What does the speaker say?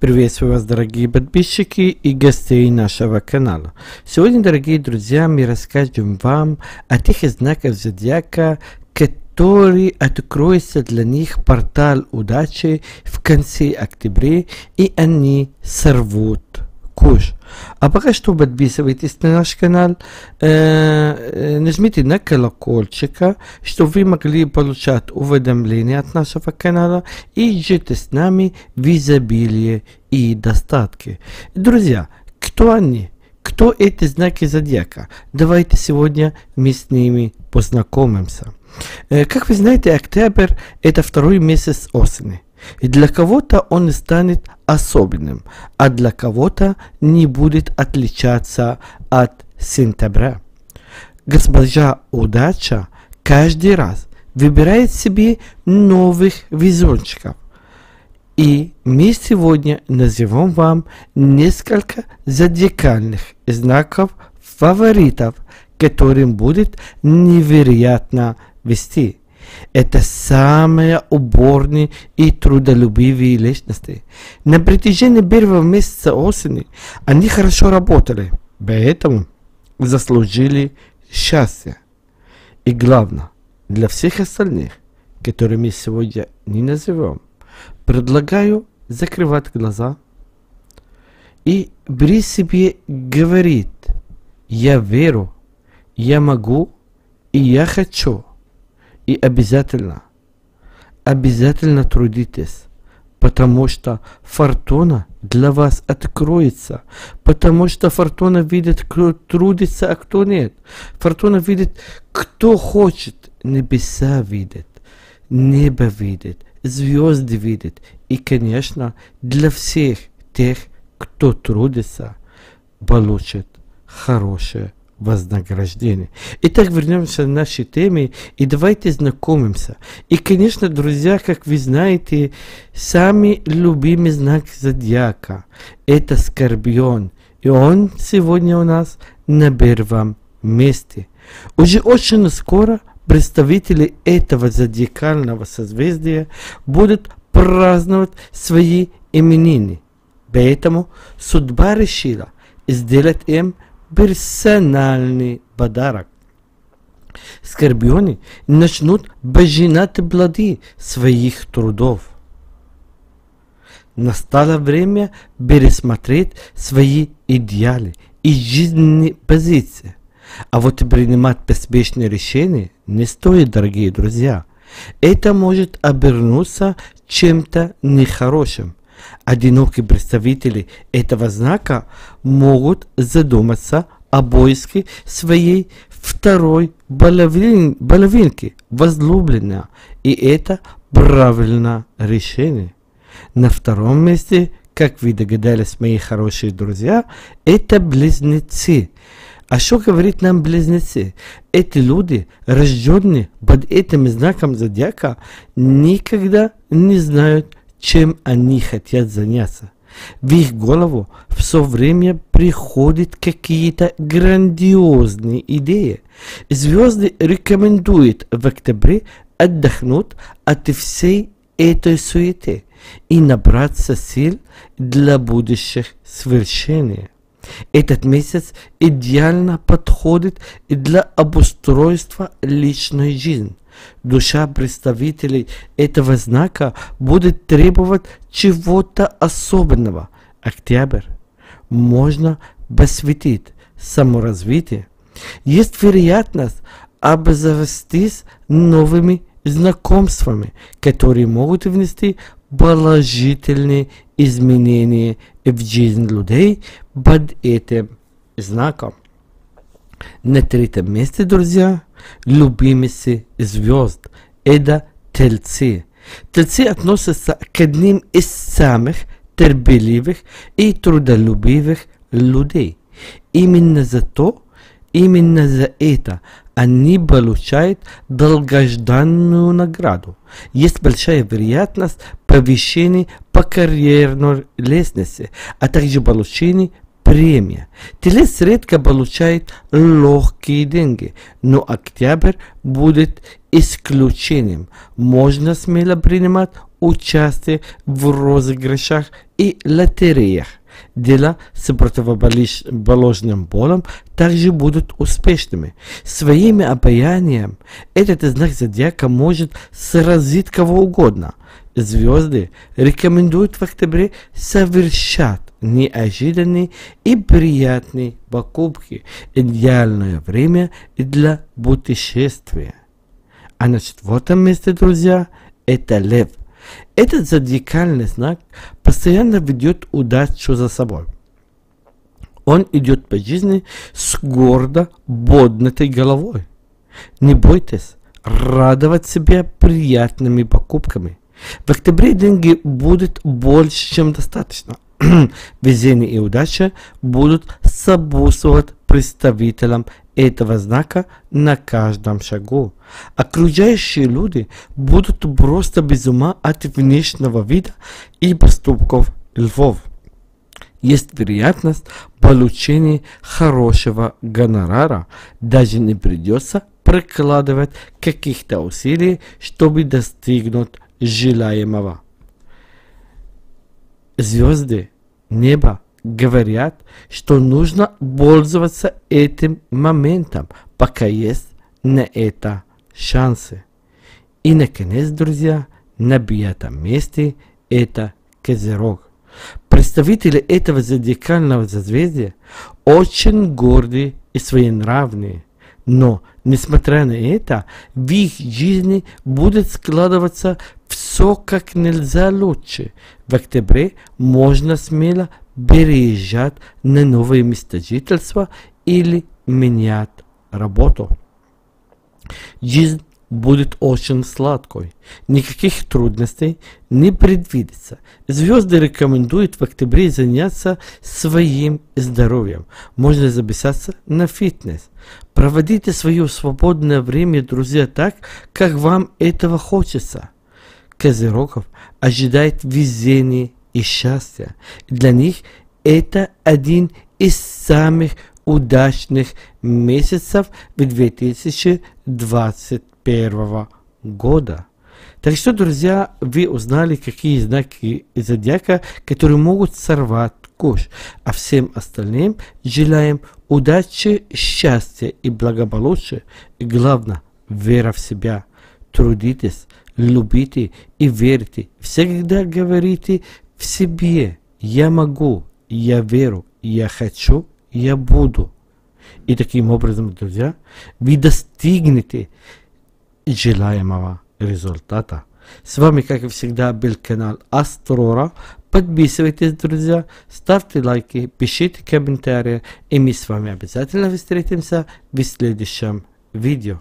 Приветствую вас, дорогие подписчики и гостей нашего канала. Сегодня, дорогие друзья, мы расскажем вам о тех знаках зодиака, который откроется для них портал удачи в конце октября, и они сорвут куш. А пока что подписывайтесь на наш канал, э, нажмите на колокольчика, чтобы вы могли получать уведомления от нашего канала и жить с нами в изобилии и достатке. Друзья, кто они? Кто эти знаки зодиака? Давайте сегодня мы с ними познакомимся. Э, как вы знаете, октябрь это второй месяц осени. И для кого-то он станет особенным, а для кого-то не будет отличаться от сентября. Госпожа удача каждый раз выбирает себе новых везунчиков. И мы сегодня назовем вам несколько зодиакальных знаков фаворитов, которым будет невероятно вести. Это самые уборные и трудолюбивые личности. На протяжении первого месяца осени они хорошо работали, поэтому заслужили счастье. И главное, для всех остальных, которые мы сегодня не назовем, предлагаю закрывать глаза и при себе говорит, я верю, я могу и я хочу – и обязательно, обязательно трудитесь, потому что фортуна для вас откроется, потому что фортуна видит, кто трудится, а кто нет. Фортуна видит, кто хочет, небеса видит, небо видит, звезды видит. И, конечно, для всех тех, кто трудится, получит хорошее вознаграждение. Итак, вернемся к нашей теме и давайте знакомимся. И, конечно, друзья, как вы знаете, самый любимый знак зодиака – это Скорбион. И он сегодня у нас на первом месте. Уже очень скоро представители этого зодиакального созвездия будут праздновать свои именины. Поэтому судьба решила сделать им – персональный подарок. Скорбионы начнут пожинать плоды своих трудов. Настало время пересмотреть свои идеалы и жизненные позиции. А вот принимать поспешные решения не стоит, дорогие друзья. Это может обернуться чем-то нехорошим. Одинокие представители этого знака могут задуматься о поиске своей второй половин, половинки, возлюбленная, и это правильное решение. На втором месте, как вы догадались, мои хорошие друзья, это близнецы. А что говорит нам близнецы? Эти люди, рожденные под этим знаком зодиака, никогда не знают чем они хотят заняться. В их голову все время приходят какие-то грандиозные идеи. Звезды рекомендуют в октябре отдохнуть от всей этой суеты и набраться сил для будущих свершений. Этот месяц идеально подходит для обустройства личной жизни. Душа представителей этого знака будет требовать чего-то особенного. Октябрь можно посвятить саморазвитию. Есть вероятность обзавестись новыми знакомствами, которые могут внести положительные изменения в жизнь людей под этим знаком. На третьем месте, друзья, любимицы звезд. Это тельцы. Тельцы относятся к одним из самых терпеливых и трудолюбивых людей. Именно за то, именно за это они получают долгожданную награду. Есть большая вероятность повышения по карьерной лестнице, а также получения премия. Телец редко получает легкие деньги, но октябрь будет исключением. Можно смело принимать участие в розыгрышах и лотереях. Дела с противоположным полом также будут успешными. Своими обаянием этот знак зодиака может сразить кого угодно. Звезды рекомендуют в октябре совершать неожиданные и приятные покупки. Идеальное время для путешествия. А на четвертом месте, друзья, это лев – этот зодиакальный знак постоянно ведет удачу за собой. Он идет по жизни с гордо боднатой головой. Не бойтесь радовать себя приятными покупками. В октябре деньги будут больше, чем достаточно. Везение и удача будут сопутствовать представителям этого знака на каждом шагу. Окружающие люди будут просто без ума от внешнего вида и поступков львов. Есть вероятность получения хорошего гонорара, даже не придется прикладывать каких-то усилий, чтобы достигнуть желаемого. Звезды, небо говорят, что нужно пользоваться этим моментом, пока есть на это шансы. И, наконец, друзья, на пятом месте это Козерог. Представители этого зодиакального созвездия очень гордые и своенравные. Но, несмотря на это, в их жизни будет складываться все как нельзя лучше. В октябре можно смело переезжать на новое место жительства или менять работу. Жизнь будет очень сладкой. Никаких трудностей не предвидится. Звезды рекомендуют в октябре заняться своим здоровьем. Можно записаться на фитнес. Проводите свое свободное время, друзья, так, как вам этого хочется. Козерогов ожидает везение и счастье. Для них это один из самых удачных месяцев в 2021 года. Так что, друзья, вы узнали, какие знаки зодиака, которые могут сорвать куш. А всем остальным желаем удачи, счастья и благополучия. И главное, вера в себя. Трудитесь, любите и верьте. Всегда говорите в себе. Я могу, я верю, я хочу, я буду. И таким образом, друзья, вы достигнете желаемого результата. С вами, как и всегда, был канал Астрора. Подписывайтесь, друзья, ставьте лайки, пишите комментарии, и мы с вами обязательно встретимся в следующем видео.